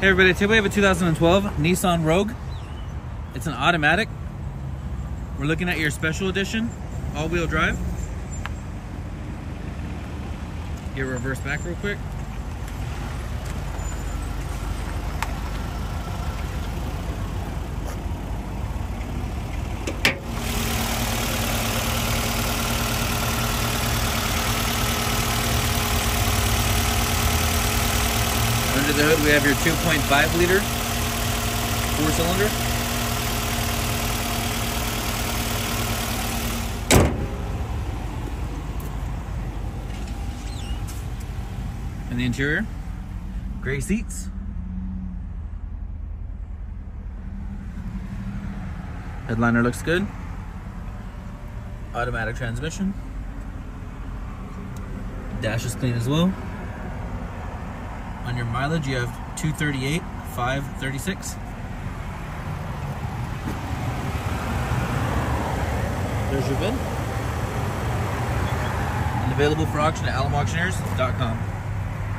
Hey everybody, today we have a 2012 Nissan Rogue. It's an automatic. We're looking at your special edition, all-wheel drive. Get reverse back real quick. Under the hood, we have your 2.5 liter four cylinder. And the interior, gray seats. Headliner looks good. Automatic transmission. Dash is clean as well. On your mileage, you have 238, 536. There's your VIN. And available for auction at alamoauctioneers.com.